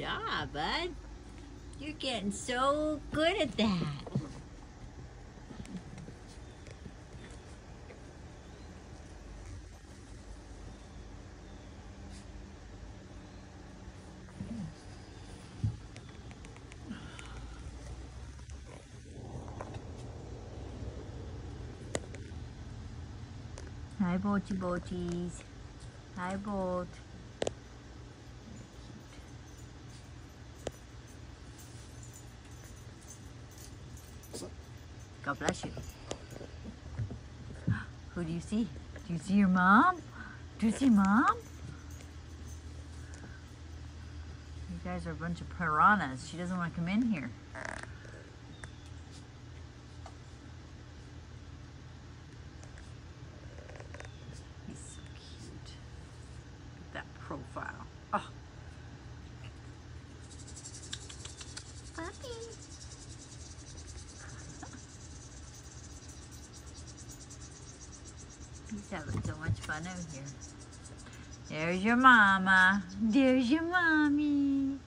job, bud. You're getting so good at that. Hi, Boaty Boaties. Hi, Boat. God bless you. Who do you see? Do you see your mom? Do you see mom? You guys are a bunch of piranhas. She doesn't want to come in here. He's so cute. Look at that profile. Oh. Puppy. He's having so much fun out here. There's your mama. There's your mommy.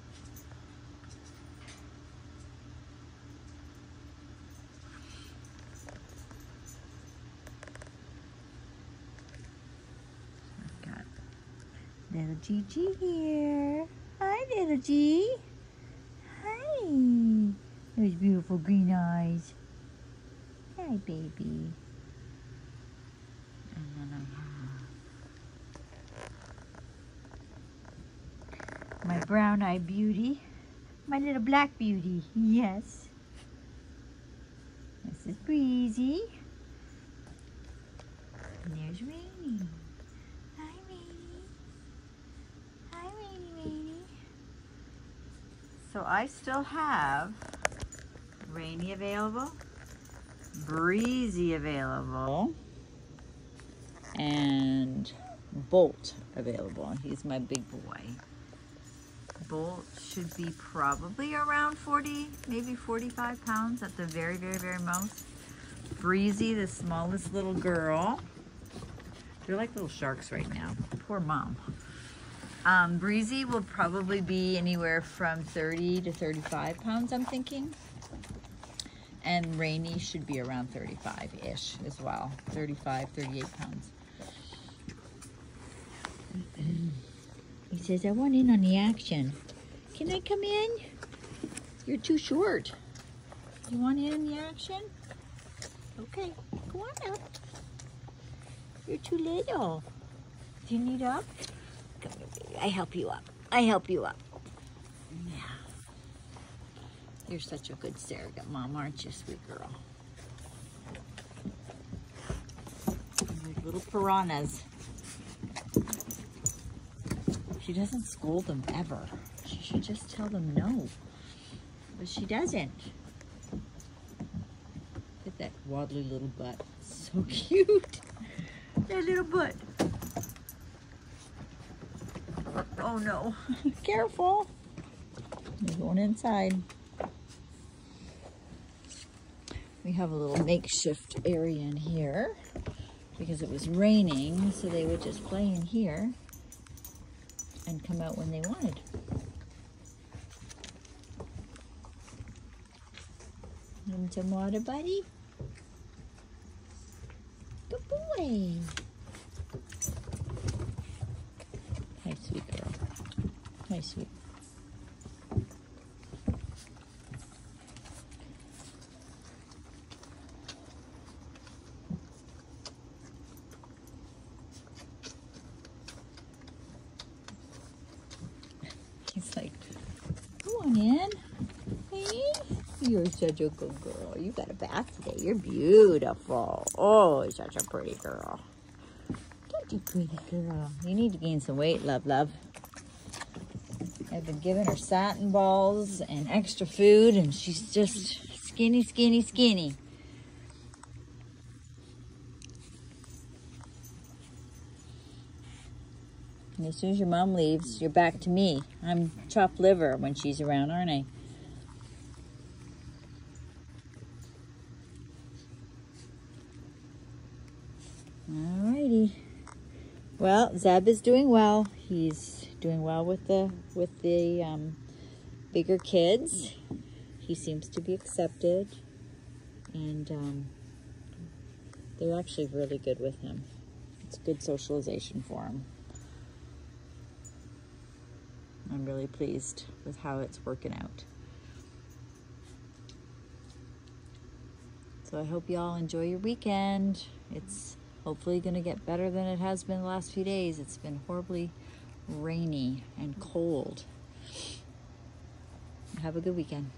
Got little Gigi here. Hi, little G. Hi. Those beautiful green eyes. Hi, baby. And then I have my brown eye beauty. My little black beauty. Yes. This is Breezy. And there's Rainy. Hi, Rainy. Hi, Rainy, Rainy. So I still have Rainy available, Breezy available, and Bolt available. He's my big boy. Bolt should be probably around 40, maybe 45 pounds at the very, very, very most. Breezy, the smallest little girl. They're like little sharks right now. Poor mom. Um, Breezy will probably be anywhere from 30 to 35 pounds, I'm thinking. And Rainy should be around 35-ish as well. 35, 38 pounds. Says, I want in on the action. Can I come in? You're too short. You want in on the action? Okay, go on up. You're too little. Do you need up? Come here, baby. I help you up. I help you up. Yeah. You're such a good surrogate mom, aren't you, sweet girl? Little piranhas. She doesn't scold them ever. She should just tell them no. But she doesn't. Look at that waddly little butt. So cute. That little butt. Oh no. Careful. You're going inside. We have a little makeshift area in here because it was raining, so they would just play in here and come out when they wanted. Need some water, buddy? Good boy. Hi, sweet girl. Hi, sweet. He's like, come on in. Hey, you're such a good girl. You got a bath today. You're beautiful. Oh, such a pretty girl. Such a pretty girl. You need to gain some weight, love, love. I've been giving her satin balls and extra food, and she's just skinny, skinny, skinny. And as soon as your mom leaves, you're back to me. I'm chopped liver when she's around, aren't I? Alrighty. Well, Zeb is doing well. He's doing well with the with the um, bigger kids. He seems to be accepted, and um, they're actually really good with him. It's good socialization for him. I'm really pleased with how it's working out. So I hope you all enjoy your weekend. It's hopefully going to get better than it has been the last few days. It's been horribly rainy and cold. Have a good weekend.